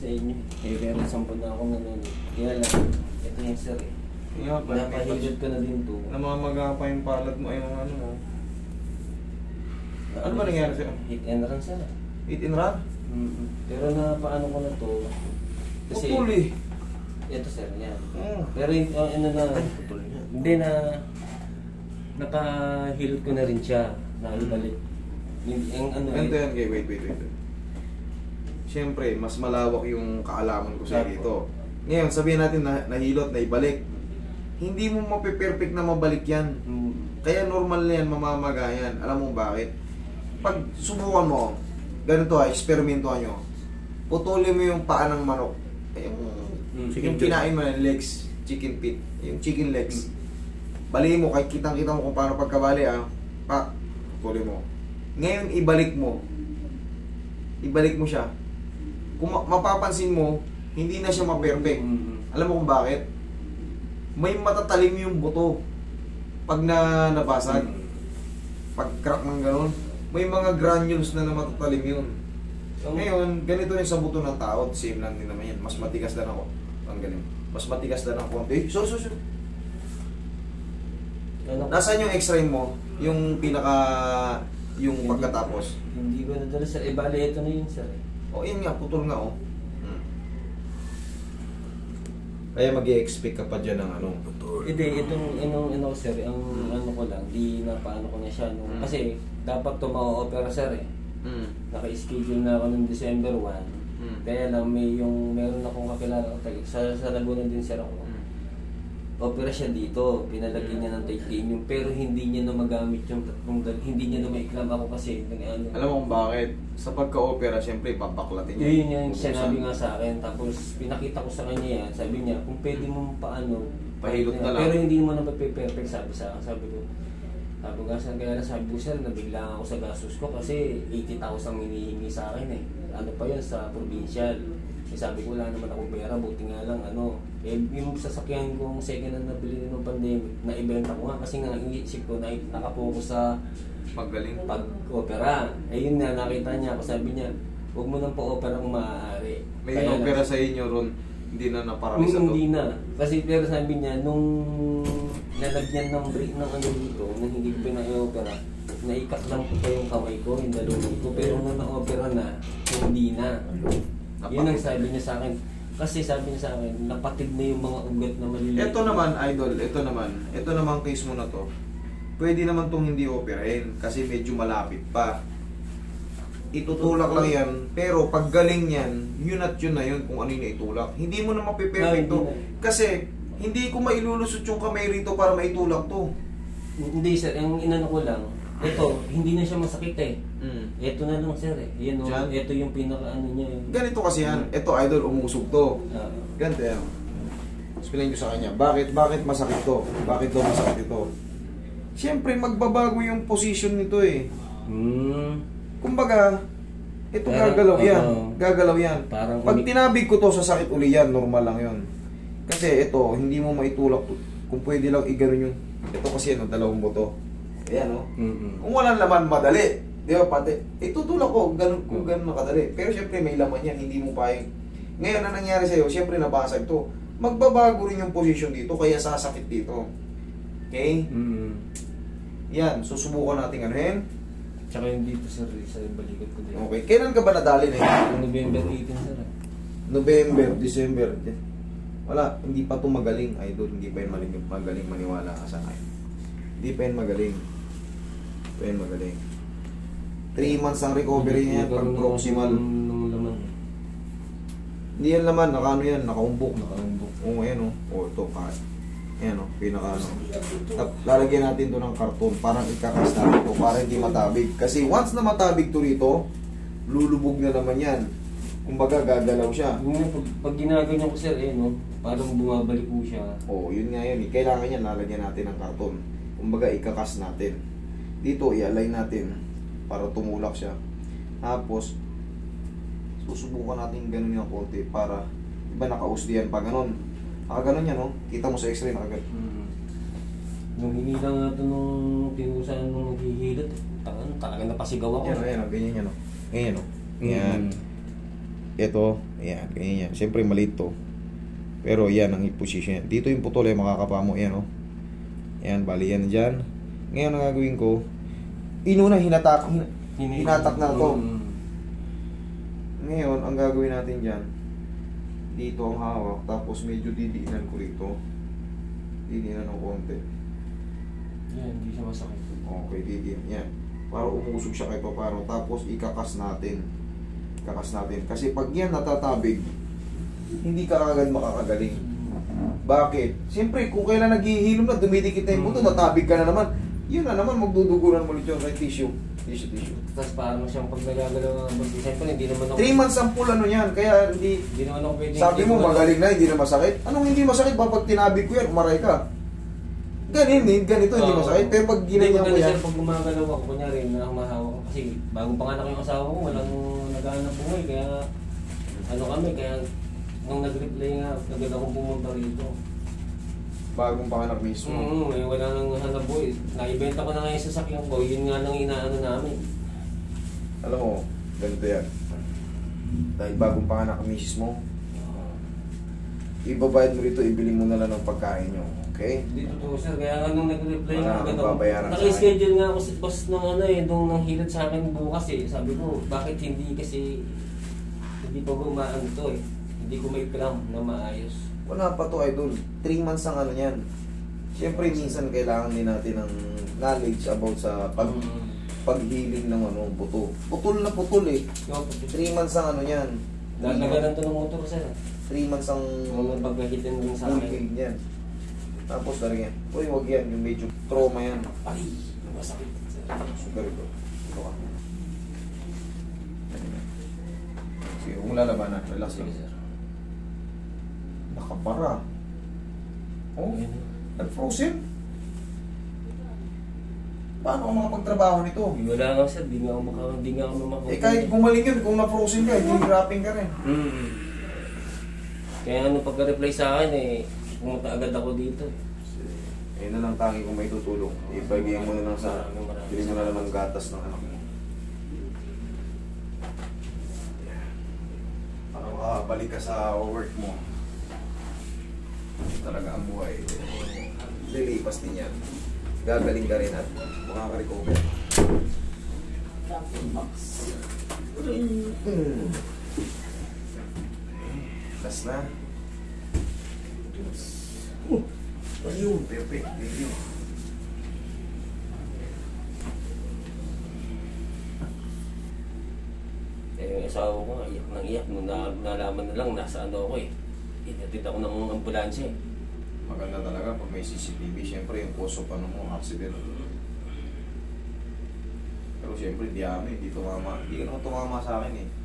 sa inyo. Eh, pero sampo na akong nanonood. Kaya lang, ito yung sir eh. Kaya may Napahilot ko na din to. namamaga pa yung palad mo yung ano mo. Ano ba nangyari sa'yo? Hit and run sir. Eat and run? mm Pero na paano ko na to. Kasi, Putol eh. ito sir, yan. Mm. Pero yung uh, ano na, hindi na, napahilot ko na rin siya. Naibalik. Yung, yung ano Ganito yan, okay, wait, wait, wait. Siyempre, mas malawak yung kaalaman ko sa dito. Ngayon, sabihin natin na nahilot, na ibalik. Hindi mo mape-perfect na mabalik yan. Mm. Kaya normal na yan, mamamaga yan. Alam mo bakit? Pag subukan mo, ganito ha, eksperimentuhan nyo. Putulin mo yung paa ng manok. Eh, Yung, Mm. yung kinain mo ng legs, chicken feet, yung chicken legs. Baliin mo, kahit kitang-kita mo kung paano pagkabali ah. Pa, putulin mo. Ngayon, ibalik mo. Ibalik mo siya. Kung ma- mapapansin mo, hindi na siya ma-perfect. Mm. Alam mo kung bakit? May matatalim yung buto pag na nabasag. Pag crack ng ganun, may mga granules na na matatalim yun. So, Ngayon, ganito yung sa buto ng tao, same lang din naman yan. Mas matigas lang ako. Ang galing. Mas matigas lang ng konti. Eh, sorry, sorry. ano, Nasaan yung x-ray mo? Yung pinaka... Yung pagkatapos. Hindi ko nadala sir. Eh, bali, ito na yun sir. O, yun nga, putol nga, oh. Hmm. Kaya mag expect ka pa dyan ng ano. Hindi, itong inong ano sir, ang ano ko lang, di na paano ko na siya nung Mm. kasi dapat to ma-opera sir eh. Hmm. Naka-schedule na ako noong December 1. Hmm. Kaya lang may yung meron akong kakilala taga- sa sa Laguna din sir ako. Hmm. Opera siya dito, pinalagyan niya ng titanium pero hindi niya na magamit yung tatlong dal- hindi niya na maiklam ako kasi nag ano. Alam mo kung bakit? Sa pagka-opera, siyempre, papaklatin niya. Yun yung sinabi nga sa akin. Tapos pinakita ko sa kanya yan. Sabi niya, kung pwede mo paano, Pahilot na lang. Pero hindi mo na perfect sabi sa akin. Sabi ko, sabi ko, sir, kaya sabi ko sir, nabigla ako sa gastos ko kasi 80,000 ang hinihingi sa akin eh. Ano pa yun sa provincial. Eh, sabi ko, wala naman ako pera, buti nga lang ano. Eh, yung sasakyan kong second hand na nabili nung pandemic, na-ibenta ko nga kasi nga iniisip ko na nakapokus sa Magaling. pag-opera. Eh yun na, nakita niya ako, sabi niya, huwag mo nang pa-opera kung maaari. May Kaya inopera sa inyo ron, hindi na Nung naparalisa to. hindi na. Kasi pero sabi niya, nung nalagyan ng break ng ano dito, nung hindi ko pina-opera, naikat lang ko pa yung kamay ko, yung dalawang ko. Pero nung na-opera na, hindi na. Yun ang sabi niya sa akin. Kasi sabi niya sa akin, napatid na yung mga ugat na maliliit. Ito naman, idol, ito naman, ito naman case mo na to. Pwede naman tong hindi operahin kasi medyo malapit pa. Itutulak lang yan, pero pag galing yan, yun at yun na yun kung ano yung itulak. Hindi mo na No, mapiperfect to. hindi na. Kasi, hindi ko mailulusot yung kamay rito para maitulak to. Hindi sir, yung inano ko lang, ito, hindi na siya masakit eh. Mm. Ito na lang sir eh. Yan, oh, Diyan? ito yung pinaka ano niya. Yung, Ganito kasi yan. Ito, idol, umusog to. Ah. Ganito yan. Explain ko sa kanya, bakit bakit masakit to? Bakit daw masakit ito? Siyempre, magbabago yung position nito eh. Hmm. Kumbaga, ito Parang, gagalaw yan. oo. Gagalaw yan. Parang Pag umi- tinabig ko to sa sakit uli yan, normal lang yon. Kasi ito, hindi mo maitulak. to. Kung pwede lang iganon yung... Ito kasi yan, dalawang buto. Ayan o. Mm-mm. Kung walang laman, madali. Di ba pati? Itutulak ko ganun, kung ganun nakadali. Pero syempre may laman yan, hindi mo pa Ngayon, ang nangyari sa'yo, syempre nabasag to. Magbabago rin yung position dito, kaya sasakit dito. Okay? Mm-mm. Yan, susubukan natin anuhin. Tsaka yung dito sir, sa balikod ko din. Okay, kailan ka ba nadali na yun? Yung November 18 sir. November, December. Wala, hindi pa to magaling, idol. Hindi pa yun magaling, magaling maniwala ka sa akin. Hindi pa yun magaling. Hindi pa yun magaling. 3 months ang recovery niya pag proximal. laman. Hindi yan laman, nakaano yan, nakaumbok. Nakaumbok. Oo, ayan o. Oh, ito, pa. Ayan o, pinaka ano. Tap, lalagyan natin to ng karton, parang ikakas natin to, para hindi matabig. Kasi once na matabig to rito, lulubog na naman yan. Kumbaga, gagalaw siya. Yung pag, pag ginaganyan ko sir, eh no, parang bumabalik po siya. Oo, yun nga yun. eh. Kailangan yan, lalagyan natin ng karton. Kumbaga, ikakas natin. Dito, i-align natin para tumulak siya. Tapos, susubukan natin ganun yung konti para, iba nakausdihan pa ganun. Nakaganon yan, no? Kita mo sa x-ray, nakaganon. Mm. Nung hinila nga ito nung tinusan nung naghihilot, tangan, talaga napasigaw ako. Yan, ayan, oh, ganyan yan, no? Ganyan, no? Yan. Mm. ito, ayan, ganyan yan. Siyempre maliit to. Pero yan ang position yan. Dito yung putol eh, makakapa mo. Yan oh. Yan, bali yan dyan. Ngayon ang gagawin ko, inuna hinatak, hin, hinatak na to. Mm. Ngayon, ang gagawin natin dyan, dito ang hawak, tapos medyo didiinan ko rito. Didiinan ng konti. Yan, hindi siya masakit. Okay, didiin. Yan. Para umusog siya kay paparo. Tapos ikakas natin. Ikakas natin. Kasi pag yan natatabig, hindi ka agad makakagaling. Bakit? Siyempre, kung kailan naghihilom na, dumidikit na yung buto, natabig ka na naman. Yun na naman, magduduguran mo ulit yung kay tissue. Tissue, tissue. Tapos parang siyang pag nagagalaw ng boss, siyempre hindi naman ako... 3 months ang full ano yan, kaya hindi... Hindi naman ako pwede... Sabi mo, magaling na, hindi na masakit. Anong hindi masakit? Pag tinabig ko yan, umaray ka. Ganun, eh, ganito, hindi masakit. Pero pag ginanyan Hindi, yan, pag gumagalaw ako, kunyari, na humahawa ko. Kasi bago pa nga na yung asawa ko, walang naghahanap buhay. Kaya, ano kami, kaya nung nag-reply nga, agad akong pumunta rito. Bagong panganak mismo. Oo, eh, wala nang hanap buhay. Naibenta ko na nga yung sasakyan ko, yun nga lang inaano namin. Alam mo, ganito yan. Dahil bagong panganak ang misis mo, ibabayad mo rito, ibili mo na lang ng pagkain nyo. Okay? Hindi totoo sir, kaya nga nung nag-reply Wala nga kang babayaran sa Naka-schedule nga ako si boss nung ano eh, nung nanghilat sa akin bukas eh. Sabi ko, bakit hindi kasi hindi pa gumaan to eh. Hindi ko may cram na maayos. Wala pa to, idol. 3 months ang ano yan. Siyempre, minsan kailangan din natin ng knowledge about sa pag Mm. paghiling ng ano, buto. Putol na putol eh. Yo, 3 months ang ano yan. Nalaganan to ng motor sir. 3 months ang Mga pagkahitin rin sa akin. yan. Tapos dali yan. Uy, wag yan. Yung medyo trauma yan. Ay, masakit. Super ito. Ito ka. Sige, kung lalabanan, relax Sige lang. sir. Nakapara. Oh, Ayun. nag-frozen. Paano ako makapagtrabaho nito? Wala nga sir, di nga ako maka, di nga ako maka. Eh kahit gumaling yun, kung na-frozen ka, hindi wrapping ka rin. Mm. Kaya ano pagka-reply sa akin eh, pumunta agad ako dito. Eh na lang tangi kung may tutulong. Ibagay mo na lang sa, bili mo na lang ng gatas ng anak mo. Para makabalik ka sa work mo. Talaga ang buhay. Lilipas din yan. Gagaling ka rin at makaka-recover. Mm. Last na. Oh, ayun, perfect. Thank you. Eh, yung asawa ko iyak nang iyak. Nung na, nalaman na lang, nasa ano ako eh. Inatid ako ng ambulansya eh. Maganda talaga pag may CCTV. Siyempre, yung cause of ano mo, accident. Pero siyempre, di amin. Di tumama. Di ka naman tumama sa akin eh.